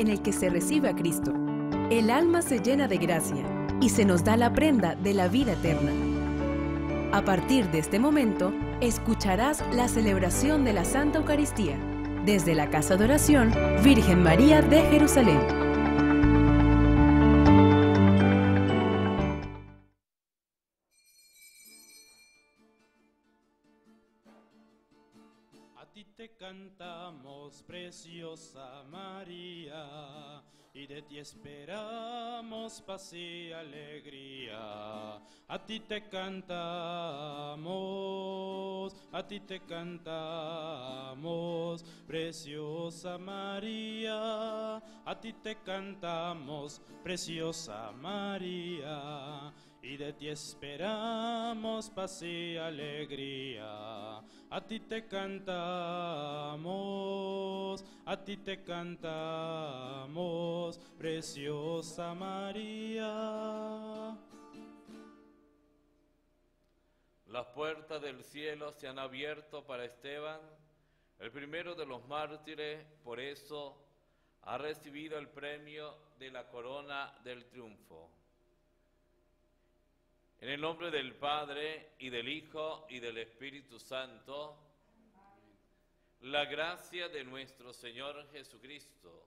en el que se recibe a Cristo. El alma se llena de gracia y se nos da la prenda de la vida eterna. A partir de este momento, escucharás la celebración de la Santa Eucaristía desde la Casa de Oración Virgen María de Jerusalén. Cantamos, preciosa María, y de ti esperamos paz y alegría. A ti te cantamos, a ti te cantamos, preciosa María, a ti te cantamos, preciosa María y de ti esperamos paz y alegría. A ti te cantamos, a ti te cantamos, preciosa María. Las puertas del cielo se han abierto para Esteban, el primero de los mártires, por eso ha recibido el premio de la corona del triunfo. En el nombre del Padre y del Hijo y del Espíritu Santo, la gracia de nuestro Señor Jesucristo,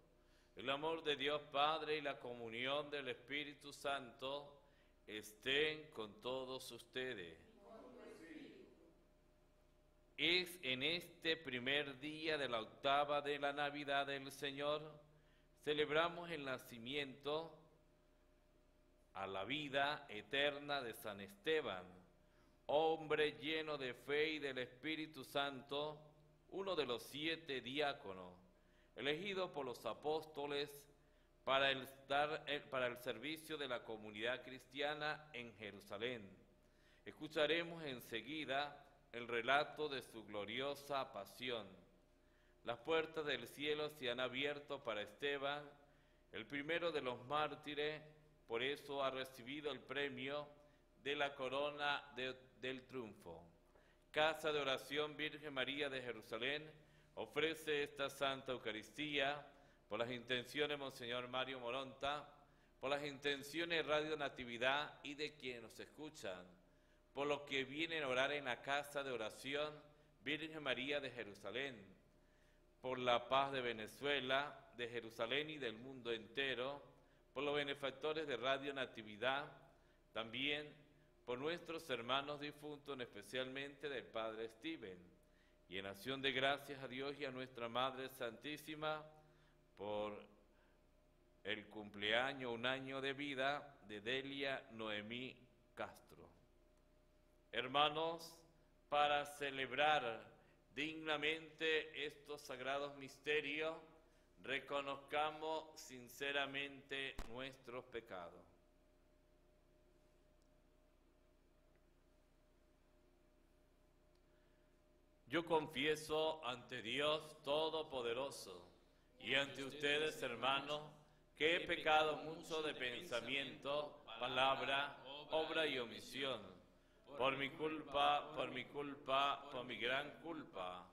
el amor de Dios Padre y la comunión del Espíritu Santo estén con todos ustedes. Es en este primer día de la octava de la Navidad del Señor, celebramos el nacimiento a la vida eterna de San Esteban, hombre lleno de fe y del Espíritu Santo, uno de los siete diáconos, elegido por los apóstoles para el, para el servicio de la comunidad cristiana en Jerusalén. Escucharemos enseguida el relato de su gloriosa pasión. Las puertas del cielo se han abierto para Esteban, el primero de los mártires, por eso ha recibido el premio de la corona del triunfo. Casa de Oración Virgen María de Jerusalén ofrece esta Santa Eucaristía por las intenciones Monseñor Mario Moronta, por las intenciones Radio Natividad y de quienes nos escuchan, por los que vienen a orar en la Casa de Oración Virgen María de Jerusalén, por la paz de Venezuela, de Jerusalén y del mundo entero, por los benefactores de Radio Natividad, también por nuestros hermanos difuntos, especialmente del Padre Steven, y en acción de gracias a Dios y a nuestra Madre Santísima por el cumpleaños, un año de vida de Delia Noemí Castro. Hermanos, para celebrar dignamente estos sagrados misterios, reconozcamos sinceramente nuestros pecados. Yo confieso ante Dios Todopoderoso y ante ustedes, hermanos, que he pecado mucho de pensamiento, palabra, obra y omisión, por mi culpa, por mi culpa, por mi gran culpa.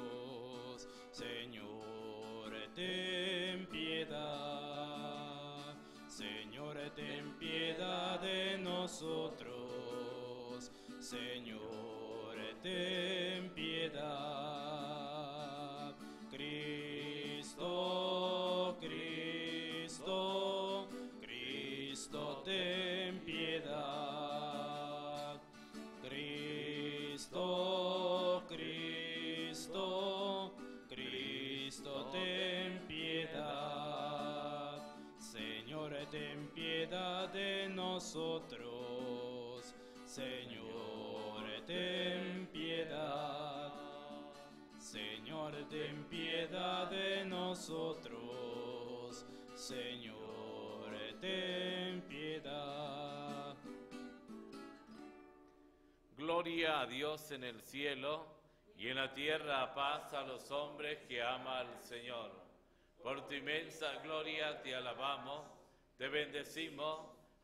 Señor, ten piedad. Señor, ten piedad de nosotros. Señor, ten piedad. Cristo, Cristo, Cristo, nosotros. Señor, ten piedad. Señor, ten piedad de nosotros. Señor, ten piedad. Gloria a Dios en el cielo y en la tierra paz a los hombres que ama al Señor. Por tu inmensa gloria te alabamos, te bendecimos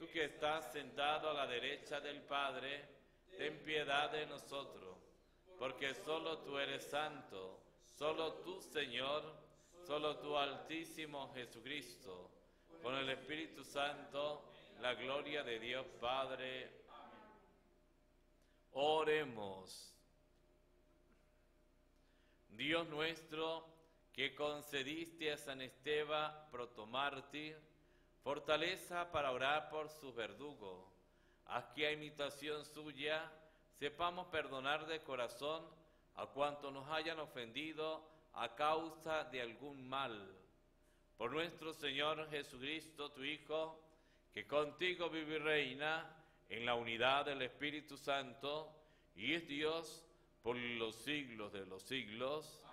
Tú que estás sentado a la derecha del Padre, ten piedad de nosotros, porque solo tú eres santo, solo tú Señor, solo tú Altísimo Jesucristo, con el Espíritu Santo, la gloria de Dios Padre. Oremos. Dios nuestro, que concediste a San Esteban protomártir, fortaleza para orar por sus verdugos Haz que a imitación suya sepamos perdonar de corazón a cuantos nos hayan ofendido a causa de algún mal. Por nuestro Señor Jesucristo, tu Hijo, que contigo vive y reina en la unidad del Espíritu Santo y es Dios por los siglos de los siglos.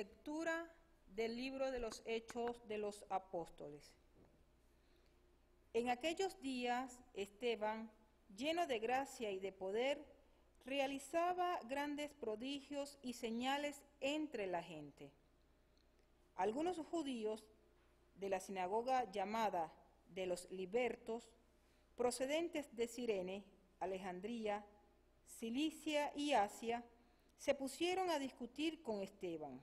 Lectura del libro de los Hechos de los Apóstoles. En aquellos días, Esteban, lleno de gracia y de poder, realizaba grandes prodigios y señales entre la gente. Algunos judíos de la sinagoga llamada de los libertos, procedentes de Sirene, Alejandría, Cilicia y Asia, se pusieron a discutir con Esteban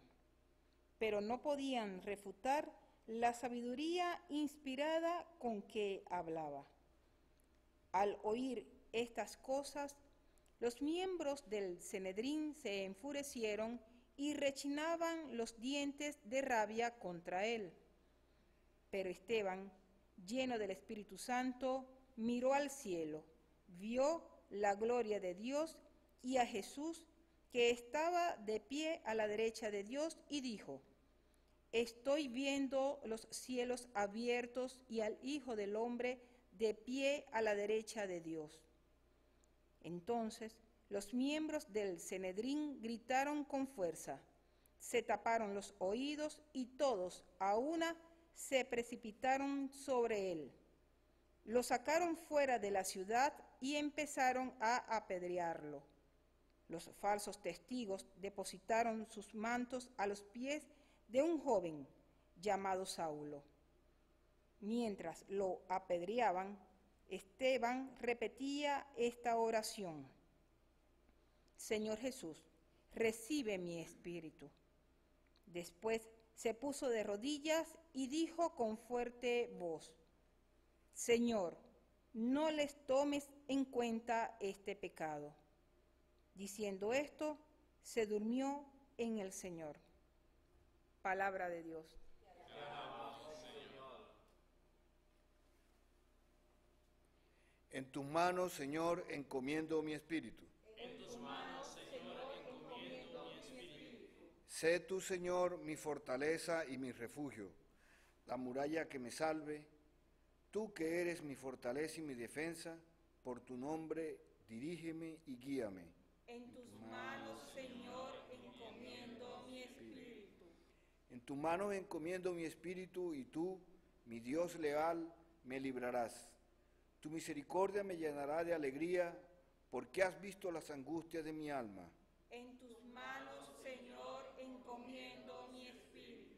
pero no podían refutar la sabiduría inspirada con que hablaba. Al oír estas cosas, los miembros del Cenedrín se enfurecieron y rechinaban los dientes de rabia contra él. Pero Esteban, lleno del Espíritu Santo, miró al cielo, vio la gloria de Dios y a Jesús que estaba de pie a la derecha de Dios y dijo, Estoy viendo los cielos abiertos y al Hijo del Hombre de pie a la derecha de Dios. Entonces los miembros del Cenedrín gritaron con fuerza, se taparon los oídos y todos a una se precipitaron sobre él. Lo sacaron fuera de la ciudad y empezaron a apedrearlo. Los falsos testigos depositaron sus mantos a los pies de un joven llamado Saulo. Mientras lo apedreaban, Esteban repetía esta oración. Señor Jesús, recibe mi espíritu. Después se puso de rodillas y dijo con fuerte voz, Señor, no les tomes en cuenta este pecado. Diciendo esto, se durmió en el Señor. Palabra de Dios. En tus manos, Señor, encomiendo mi espíritu. En tus manos, Señor, encomiendo mi espíritu. Sé tú, Señor, mi fortaleza y mi refugio, la muralla que me salve. Tú que eres mi fortaleza y mi defensa, por tu nombre dirígeme y guíame. En tus manos, Señor, En tus manos encomiendo mi espíritu y tú, mi Dios leal, me librarás. Tu misericordia me llenará de alegría porque has visto las angustias de mi alma. En tus manos, Señor, encomiendo mi espíritu.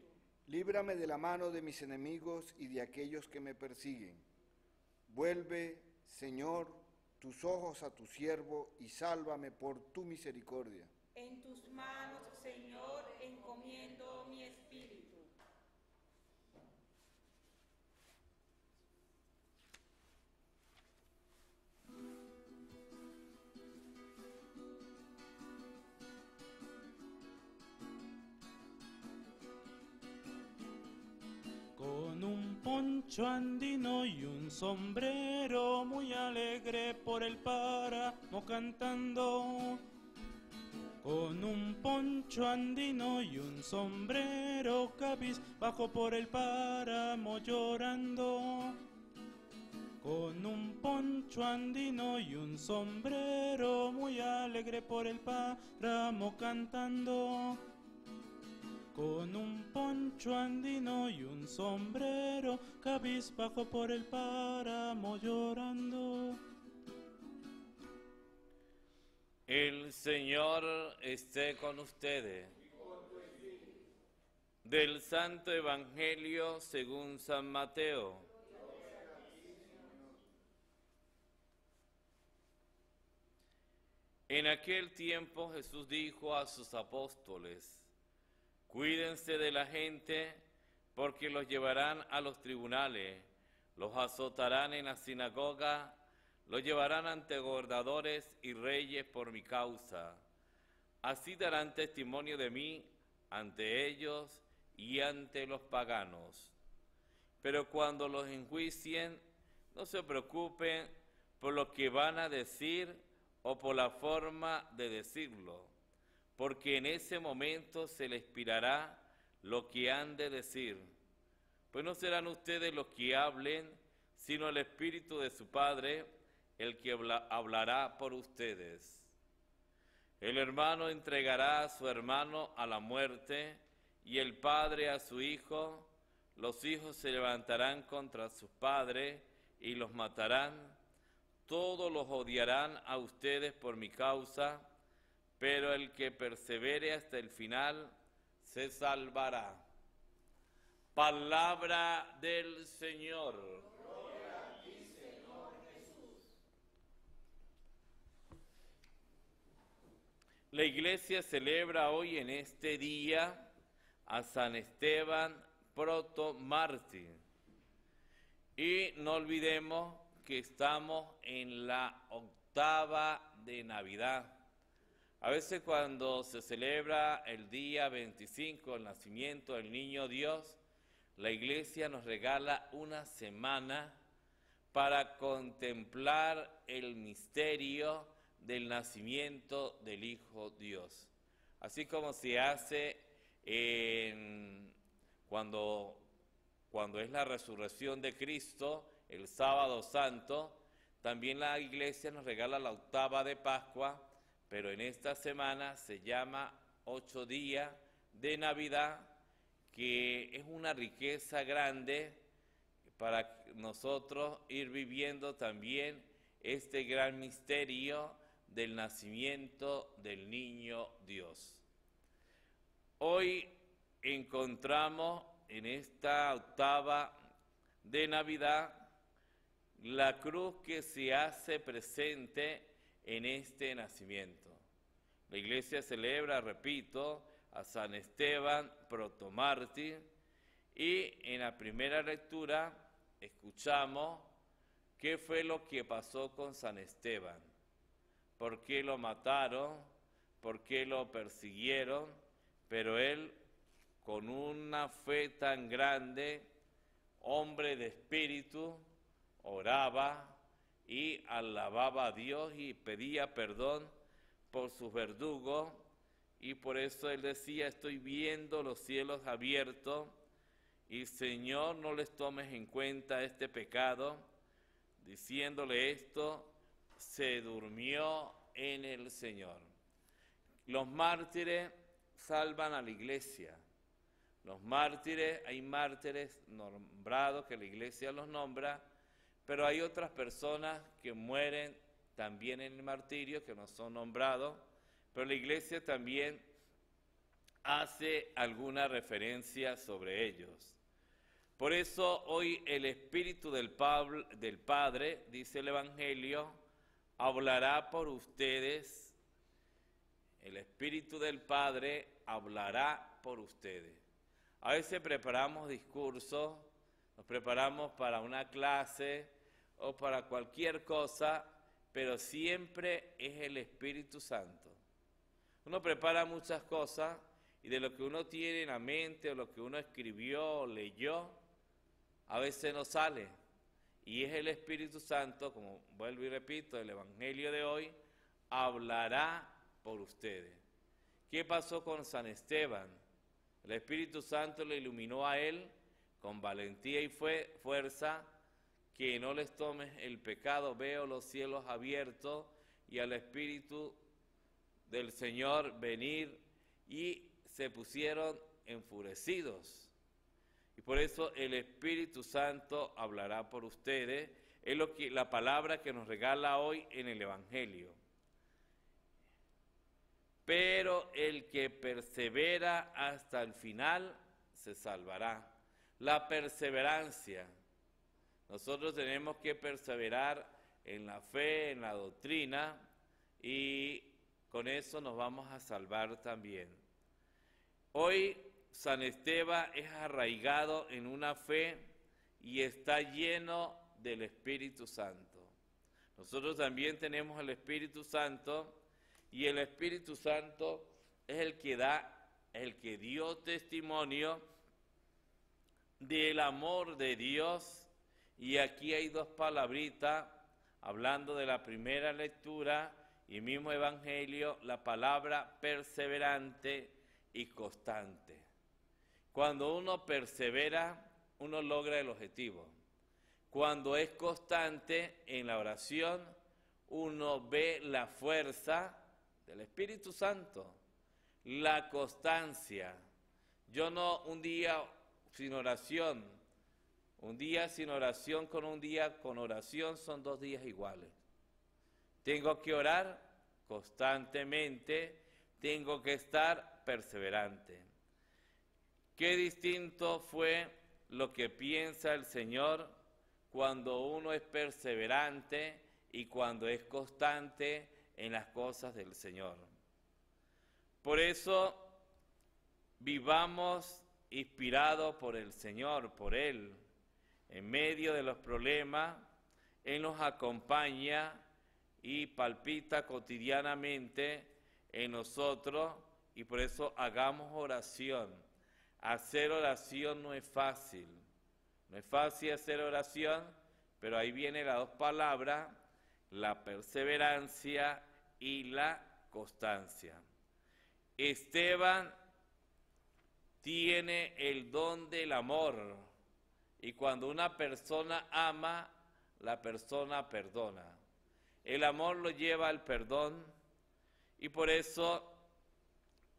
Líbrame de la mano de mis enemigos y de aquellos que me persiguen. Vuelve, Señor, tus ojos a tu siervo y sálvame por tu misericordia. En tus manos, Señor, poncho andino y un sombrero muy alegre por el páramo cantando. Con un poncho andino y un sombrero cabis bajo por el páramo llorando. Con un poncho andino y un sombrero muy alegre por el páramo cantando. Con un poncho andino y un sombrero cabizbajo por el páramo llorando. El Señor esté con ustedes. Del Santo Evangelio según San Mateo. En aquel tiempo Jesús dijo a sus apóstoles, cuídense de la gente porque los llevarán a los tribunales, los azotarán en la sinagoga, los llevarán ante gobernadores y reyes por mi causa. Así darán testimonio de mí ante ellos y ante los paganos. Pero cuando los enjuicien, no se preocupen por lo que van a decir o por la forma de decirlo, porque en ese momento se les inspirará lo que han de decir. Pues no serán ustedes los que hablen, sino el Espíritu de su Padre, el que hablará por ustedes. El hermano entregará a su hermano a la muerte y el padre a su hijo. Los hijos se levantarán contra sus padres y los matarán todos los odiarán a ustedes por mi causa, pero el que persevere hasta el final se salvará. Palabra del Señor. La iglesia celebra hoy en este día a San Esteban proto mártir. Y no olvidemos que estamos en la octava de Navidad. A veces cuando se celebra el día 25, el nacimiento del niño Dios, la iglesia nos regala una semana para contemplar el misterio del nacimiento del Hijo Dios. Así como se hace cuando, cuando es la resurrección de Cristo, el sábado santo. También la iglesia nos regala la octava de Pascua, pero en esta semana se llama ocho días de Navidad, que es una riqueza grande para nosotros ir viviendo también este gran misterio del nacimiento del niño Dios. Hoy encontramos en esta octava de Navidad la cruz que se hace presente en este nacimiento. La iglesia celebra, repito, a San Esteban, protomártir, y en la primera lectura escuchamos qué fue lo que pasó con San Esteban, por qué lo mataron, por qué lo persiguieron, pero él con una fe tan grande, hombre de espíritu, oraba y alababa a Dios y pedía perdón por sus verdugos y por eso él decía, estoy viendo los cielos abiertos y Señor no les tomes en cuenta este pecado. Diciéndole esto, se durmió en el Señor. Los mártires salvan a la iglesia. Los mártires, hay mártires nombrados que la iglesia los nombra, pero hay otras personas que mueren también en el martirio, que no son nombrados, pero la iglesia también hace alguna referencia sobre ellos. Por eso hoy el Espíritu del, del Padre, dice el Evangelio, hablará por ustedes. El Espíritu del Padre hablará por ustedes. A veces preparamos discursos, nos preparamos para una clase, o para cualquier cosa, pero siempre es el Espíritu Santo. Uno prepara muchas cosas y de lo que uno tiene en la mente o lo que uno escribió o leyó, a veces no sale. Y es el Espíritu Santo, como vuelvo y repito, el Evangelio de hoy hablará por ustedes. ¿Qué pasó con San Esteban? El Espíritu Santo le iluminó a él con valentía y fue fuerza que no les tomes el pecado. Veo los cielos abiertos y al Espíritu del Señor venir y se pusieron enfurecidos. Y por eso el Espíritu Santo hablará por ustedes. Es lo que, la palabra que nos regala hoy en el Evangelio. Pero el que persevera hasta el final se salvará. La perseverancia. Nosotros tenemos que perseverar en la fe, en la doctrina, y con eso nos vamos a salvar también. Hoy San Esteban es arraigado en una fe y está lleno del Espíritu Santo. Nosotros también tenemos el Espíritu Santo y el Espíritu Santo es el que da, el que dio testimonio del amor de Dios. Y aquí hay dos palabritas, hablando de la primera lectura y mismo Evangelio, la palabra perseverante y constante. Cuando uno persevera, uno logra el objetivo. Cuando es constante en la oración, uno ve la fuerza del Espíritu Santo, la constancia. Yo no un día sin oración, un día sin oración con un día con oración son dos días iguales. Tengo que orar constantemente, tengo que estar perseverante. Qué distinto fue lo que piensa el Señor cuando uno es perseverante y cuando es constante en las cosas del Señor. Por eso vivamos inspirados por el Señor, por Él. En medio de los problemas, Él nos acompaña y palpita cotidianamente en nosotros y por eso hagamos oración. Hacer oración no es fácil. No es fácil hacer oración, pero ahí viene las dos palabras, la perseverancia y la constancia. Esteban tiene el don del amor y cuando una persona ama, la persona perdona. El amor lo lleva al perdón y por eso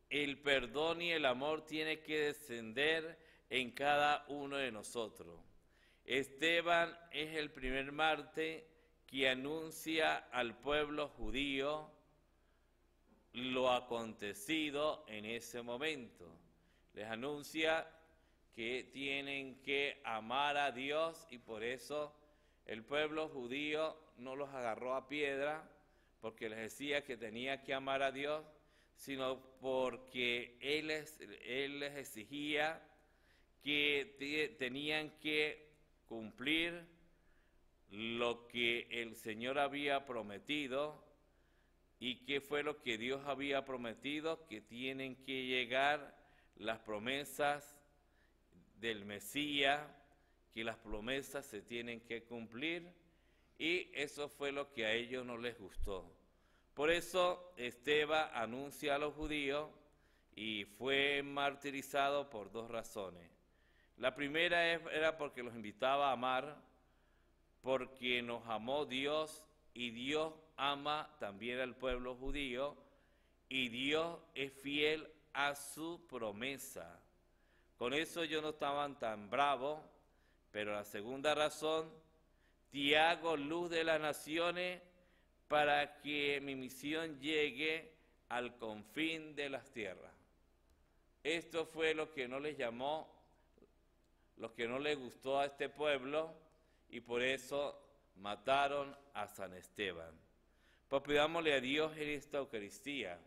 el perdón y el amor tiene que descender en cada uno de nosotros. Esteban es el primer Marte que anuncia al pueblo judío lo acontecido en ese momento. Les anuncia que tienen que amar a Dios y por eso el pueblo judío no los agarró a piedra porque les decía que tenía que amar a Dios, sino porque Él les, él les exigía que tenían que cumplir lo que el Señor había prometido. Y qué fue lo que Dios había prometido, que tienen que llegar las promesas del Mesías, que las promesas se tienen que cumplir y eso fue lo que a ellos no les gustó. Por eso Esteban anuncia a los judíos y fue martirizado por dos razones. La primera era porque los invitaba a amar, porque nos amó Dios y Dios ama también al pueblo judío y Dios es fiel a su promesa. Con eso yo no estaban tan bravos, pero la segunda razón, te hago luz de las naciones para que mi misión llegue al confín de las tierras. Esto fue lo que no les llamó, lo que no les gustó a este pueblo, y por eso mataron a San Esteban. Pues pidámosle a Dios en esta Eucaristía.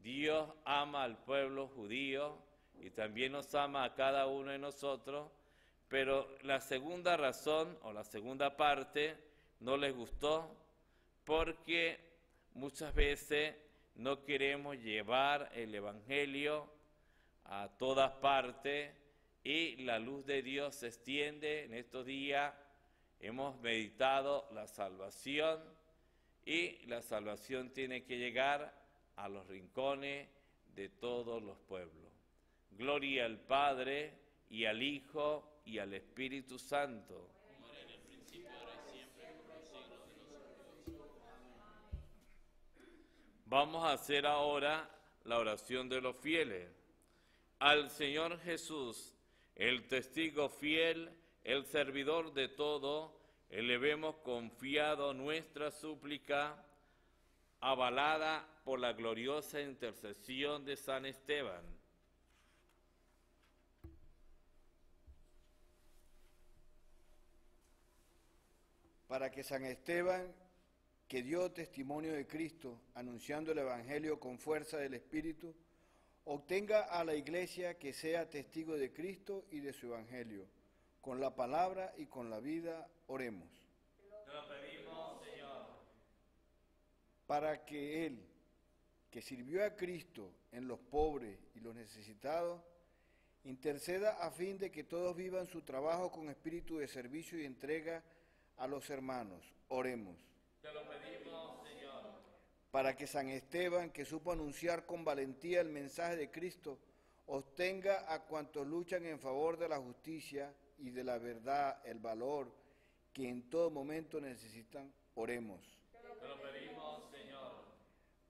Dios ama al pueblo judío y también nos ama a cada uno de nosotros, pero la segunda razón o la segunda parte no les gustó porque muchas veces no queremos llevar el Evangelio a todas partes y la luz de Dios se extiende. En estos días hemos meditado la salvación y la salvación tiene que llegar a los rincones de todos los pueblos. Gloria al Padre y al Hijo y al Espíritu Santo. Vamos a hacer ahora la oración de los fieles. Al Señor Jesús, el testigo fiel, el servidor de todo, elevemos confiado nuestra súplica, avalada por la gloriosa intercesión de San Esteban. Para que San Esteban, que dio testimonio de Cristo, anunciando el Evangelio con fuerza del Espíritu, obtenga a la iglesia que sea testigo de Cristo y de su Evangelio. Con la palabra y con la vida, oremos. Te lo pedimos, Señor. Para que Él, que sirvió a Cristo en los pobres y los necesitados, interceda a fin de que todos vivan su trabajo con espíritu de servicio y entrega a los hermanos. Oremos. Te lo pedimos, Señor. para que San Esteban, que supo anunciar con valentía el mensaje de Cristo, obtenga a cuantos luchan en favor de la justicia y de la verdad el valor que en todo momento necesitan, oremos. Te lo pedimos, Señor.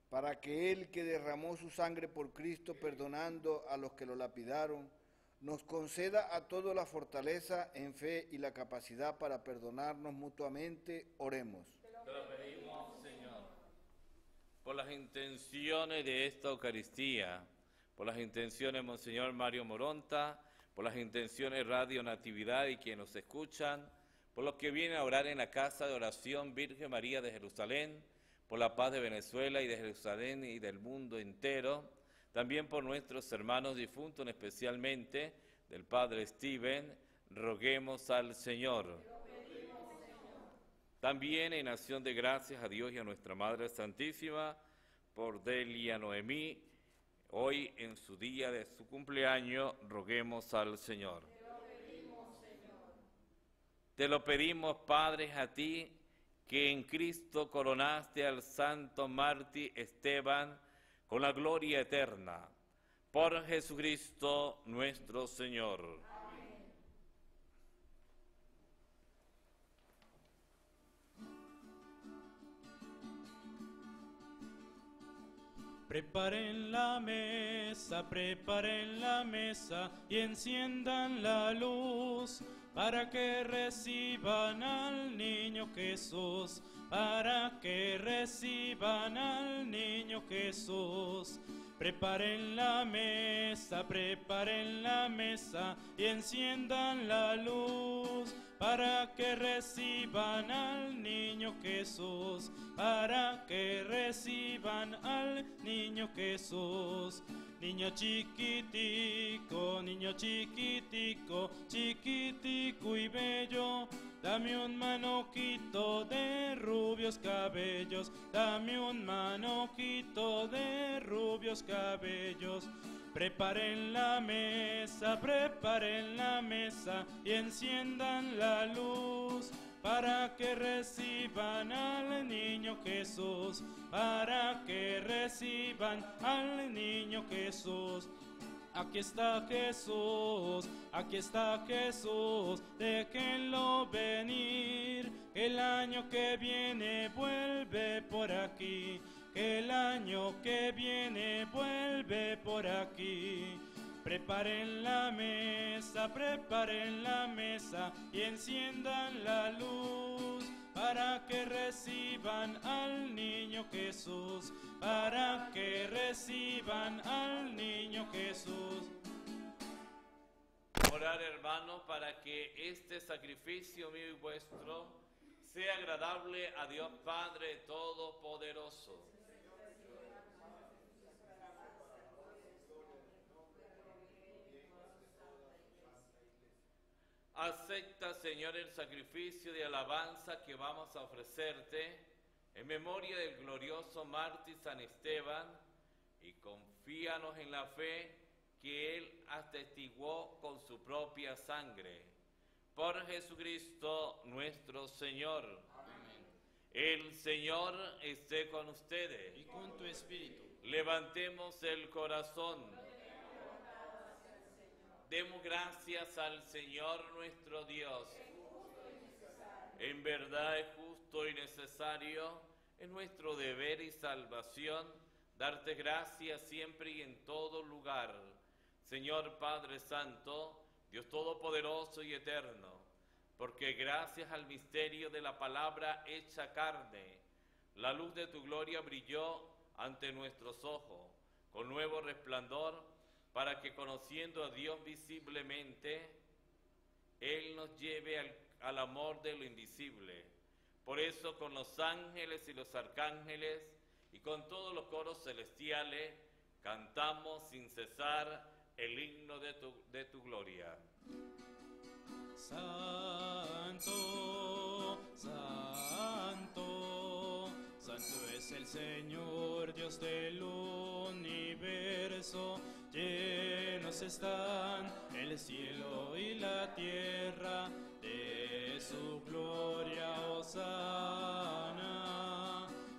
Para que Él que derramó su sangre por Cristo, perdonando a los que lo lapidaron, nos conceda a todos la fortaleza en fe y la capacidad para perdonarnos mutuamente, oremos. Te lo pedimos, Señor. Por las intenciones de esta Eucaristía, por las intenciones de Monseñor Mario Moronta, por las intenciones Radio Natividad y quienes nos escuchan, por los que vienen a orar en la casa de oración Virgen María de Jerusalén, por la paz de Venezuela y de Jerusalén y del mundo entero, también por nuestros hermanos difuntos, especialmente del Padre Steven, roguemos al Señor. También en acción de gracias a Dios y a nuestra Madre Santísima por Delia Noemí, hoy en su día de su cumpleaños, roguemos al Señor. Te lo pedimos, Padre, a ti, que en Cristo coronaste al santo mártir Esteban con la gloria eterna. Por Jesucristo nuestro Señor. Preparen la mesa, preparen la mesa y enciendan la luz para que reciban al niño Jesús, para que reciban al niño Jesús. Preparen la mesa, preparen la mesa y enciendan la luz para que reciban al niño Jesús, para que reciban al niño Jesús. Niño chiquitico, niño chiquitico, chiquitico y bello, dame un manojito de rubios cabellos, dame un manojito de rubios cabellos. Preparen la mesa, preparen la mesa y enciendan la luz para que reciban al niño Jesús, para que reciban al niño Jesús. Aquí está Jesús, aquí está Jesús, déjenlo venir, el año que viene vuelve por aquí, el año que viene vuelve por aquí. Preparen la mesa, preparen la mesa y enciendan la luz para que reciban al niño Jesús, para que reciban al niño Jesús. Orar, hermanos, para que este sacrificio mío y vuestro sea agradable a Dios Padre Todopoderoso. Acepta, Señor, el sacrificio de alabanza que vamos a ofrecerte en memoria del glorioso mártir San Esteban y confíanos en la fe que Él atestiguó con su propia sangre. Por Jesucristo nuestro Señor. El Señor esté con ustedes. Y con tu espíritu. Levantemos el corazón. Demos gracias al Señor nuestro Dios. En verdad es justo y necesario, es nuestro deber y salvación, darte gracias siempre y en todo lugar. Señor Padre Santo, Dios Todopoderoso y Eterno, porque gracias al misterio de la palabra hecha carne, la luz de tu gloria brilló ante nuestros ojos con nuevo resplandor, para que conociendo a Dios visiblemente, Él nos lleve al, al amor de lo invisible. Por eso con los ángeles y los arcángeles y con todos los coros celestiales cantamos sin cesar el himno de tu, de tu gloria. Santo, santo, santo es el Señor, Dios del universo. Llenos están el cielo y la tierra de su gloria. Osana,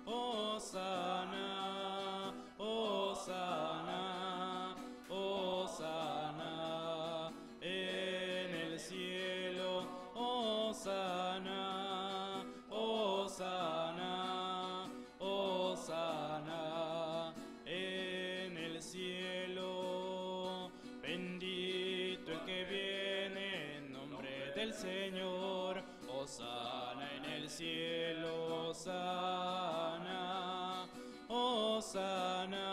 Osana, Osana en el cielo.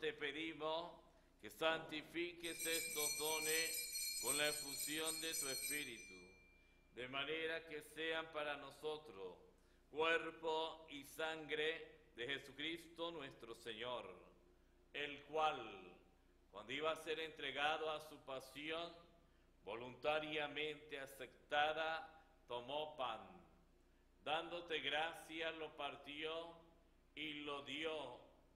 Te pedimos que santifiques estos dones con la efusión de tu Espíritu, de manera que sean para nosotros cuerpo y sangre de Jesucristo nuestro Señor, el cual, cuando iba a ser entregado a su pasión, voluntariamente aceptada, tomó pan. Dándote gracias, lo partió y lo dio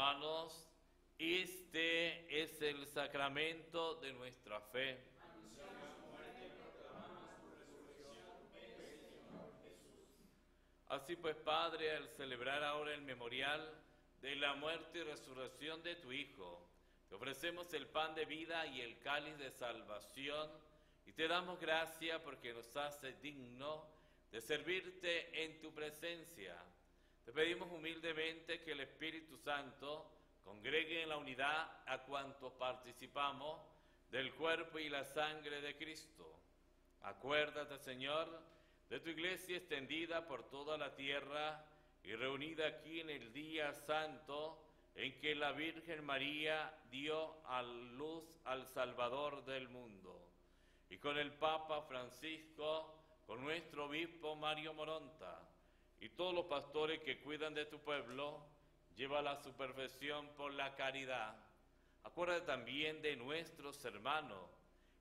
Hermanos, este es el sacramento de nuestra fe. Así pues, Padre, al celebrar ahora el memorial de la muerte y resurrección de tu Hijo, te ofrecemos el pan de vida y el cáliz de salvación y te damos gracias porque nos hace digno de servirte en tu presencia. Te pedimos humildemente que el Espíritu Santo congregue en la unidad a cuantos participamos del cuerpo y la sangre de Cristo. Acuérdate, Señor, de tu iglesia extendida por toda la tierra y reunida aquí en el día santo en que la Virgen María dio a luz al Salvador del mundo. Y con el Papa Francisco, con nuestro obispo Mario Moronta y todos los pastores que cuidan de tu pueblo, lleva la su perfección por la caridad. Acuérdate también de nuestros hermanos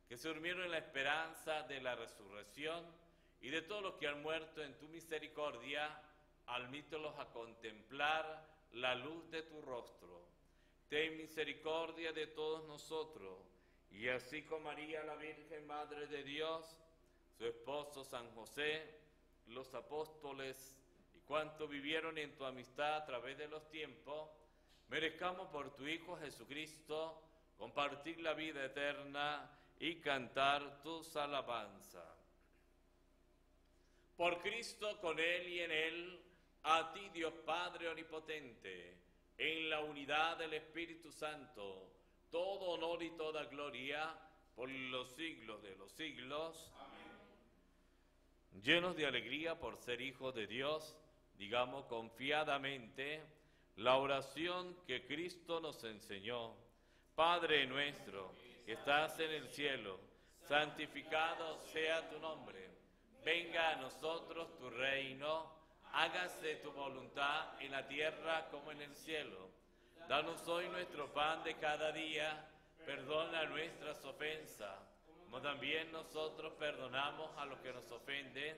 que se durmieron en la esperanza de la resurrección y de todos los que han muerto en tu misericordia, admítelos a contemplar la luz de tu rostro. Ten misericordia de todos nosotros, y así como María, la Virgen Madre de Dios, su esposo San José, los apóstoles y cuantos vivieron en tu amistad a través de los tiempos, merezcamos por tu Hijo Jesucristo compartir la vida eterna y cantar tus alabanzas. Por Cristo, con Él y en Él, a ti Dios Padre Omnipotente, en la unidad del Espíritu Santo, todo honor y toda gloria por los siglos de los siglos. Amén. Llenos de alegría por ser hijos de Dios, digamos confiadamente la oración que Cristo nos enseñó. Padre nuestro, que estás en el cielo, santificado sea tu nombre. Venga a nosotros tu reino hágase tu voluntad en la tierra como en el cielo. Danos hoy nuestro pan de cada día, perdona nuestras ofensas, como también nosotros perdonamos a los que nos ofenden.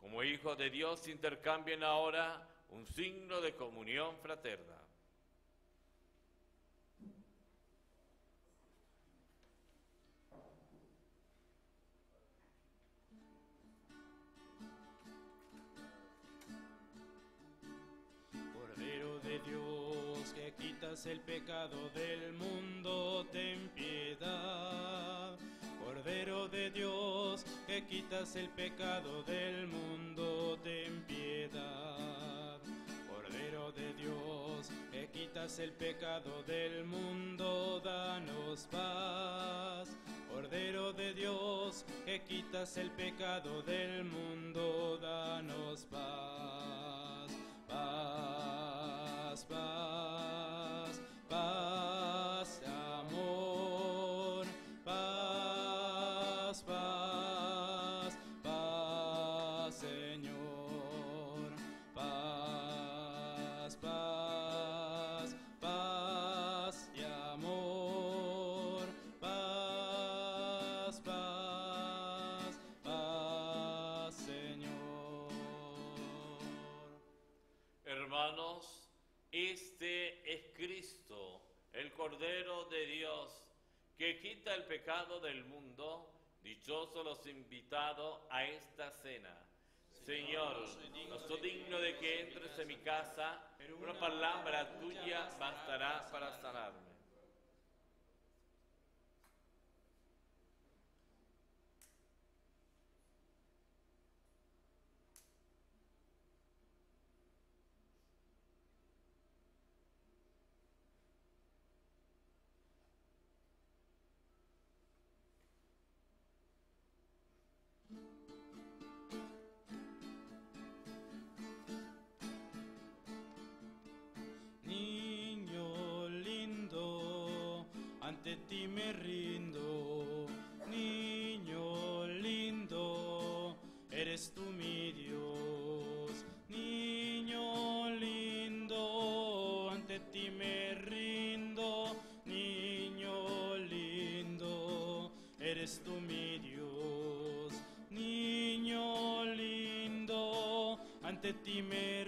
Como hijos de Dios intercambien ahora un signo de comunión fraterna. el pecado del mundo, ten piedad. Cordero de Dios, que quitas el pecado del mundo, ten piedad. Cordero de Dios, que quitas el pecado del mundo, danos paz. Cordero de Dios, que quitas el pecado del mundo, danos paz. Quita el pecado del mundo, dichosos los invitados a esta cena. Señor, no soy digno de que entres en mi casa, una palabra tuya bastará para sanarme. ante ti me rindo, niño lindo, eres tú mi Dios. Niño lindo, ante ti me rindo, niño lindo, eres tú mi Dios. Niño lindo, ante ti me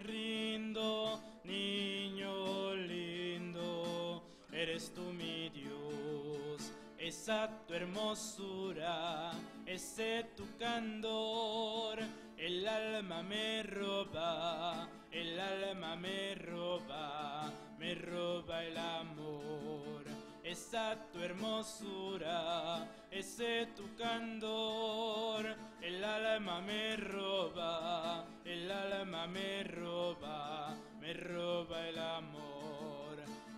Tu hermosura, ese tu candor, el alma me roba, el alma me roba, me roba el amor. Esa tu hermosura, ese tu candor, el alma me roba, el alma me roba, me roba el amor.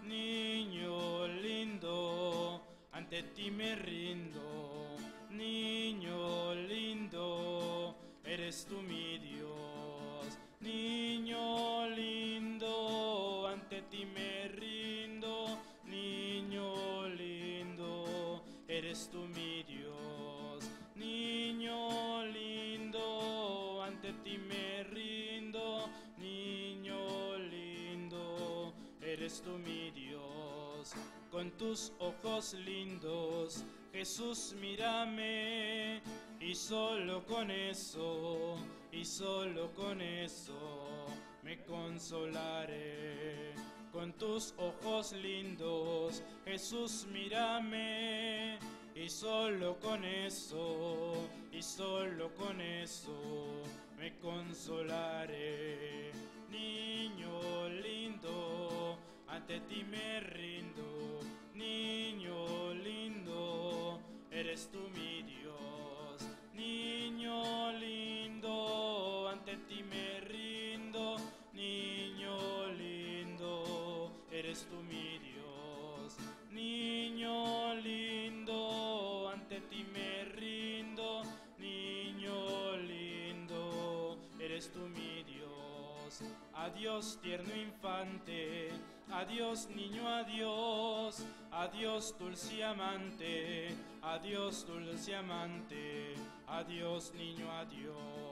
Lindo, ante ti me rindo, niño lindo, eres tú mi Dios. Niño lindo, ante ti me rindo, niño lindo, eres tú mi Dios. Niño lindo, ante ti me rindo, niño lindo, eres tú mi. Con tus ojos lindos, Jesús, mírame, y solo con eso, y solo con eso, me consolaré. Con tus ojos lindos, Jesús, mírame, y solo con eso, y solo con eso, me consolaré. Niño lindo, ante ti me eres tú mi Adiós tierno infante, adiós niño, adiós, adiós dulce amante, adiós dulce amante, adiós niño, adiós,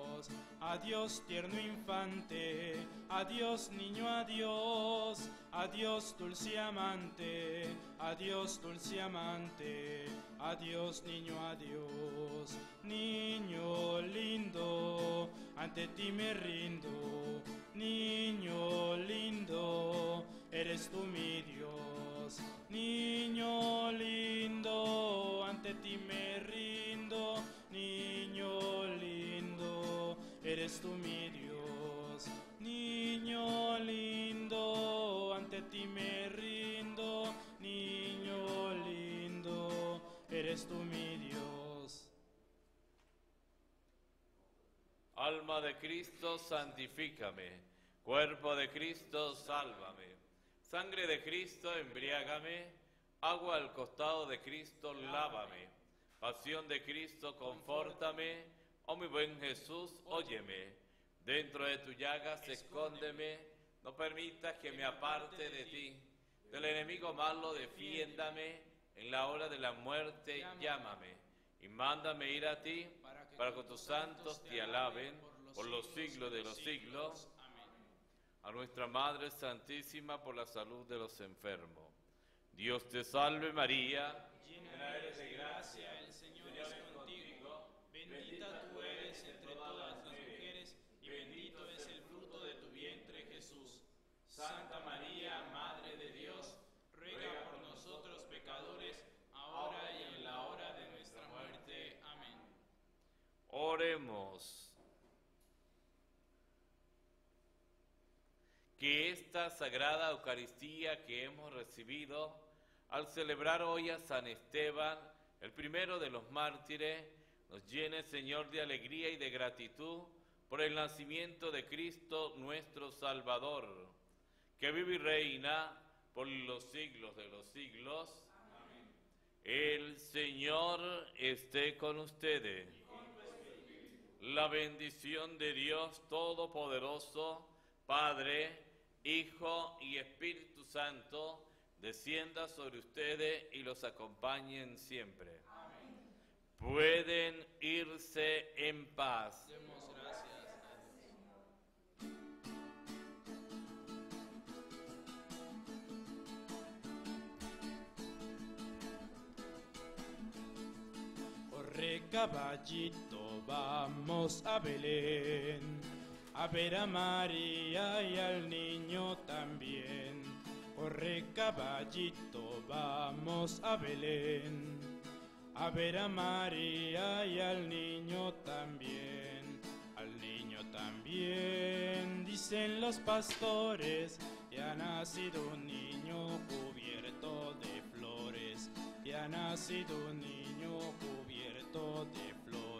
adiós tierno infante, adiós niño, adiós, adiós dulce amante, adiós dulce amante, adiós niño, adiós, niño lindo, ante ti me rindo, niño lindo, eres tú mi Dios, niño lindo, Alma de Cristo, santifícame. Cuerpo de Cristo, sálvame. Sangre de Cristo, embriágame. Agua al costado de Cristo, lávame. Pasión de Cristo, confórtame. Oh mi buen Jesús, óyeme. Dentro de tu llagas, escóndeme. No permitas que me aparte de ti. Del enemigo malo, defiéndame. En la hora de la muerte, llámame. Y mándame ir a ti que tus santos te alaben por los siglos de los siglos. A nuestra Madre Santísima por la salud de los enfermos. Dios te salve María. Llena eres de gracia, el Señor es contigo. Bendita tú eres entre todas las mujeres y bendito es el fruto de tu vientre Jesús. Santa María, Madre de Dios, ruega por nosotros pecadores, ahora y en la hora de nuestra muerte. Amén. Oremos. Que esta sagrada Eucaristía que hemos recibido al celebrar hoy a San Esteban, el primero de los mártires, nos llene, Señor, de alegría y de gratitud por el nacimiento de Cristo nuestro Salvador, que vive y reina por los siglos de los siglos. El Señor esté con ustedes. La bendición de Dios Todopoderoso, Padre, Hijo y Espíritu Santo, descienda sobre ustedes y los acompañen siempre. Pueden irse en paz. Demos gracias a Dios. Corre caballito, vamos a Belén, a ver a María y al niño también. Corre caballito, vamos a Belén, a ver a María y al niño también, al niño también, dicen los pastores, y ha nacido un niño cubierto de flores, y ha nacido un niño cubierto de flores.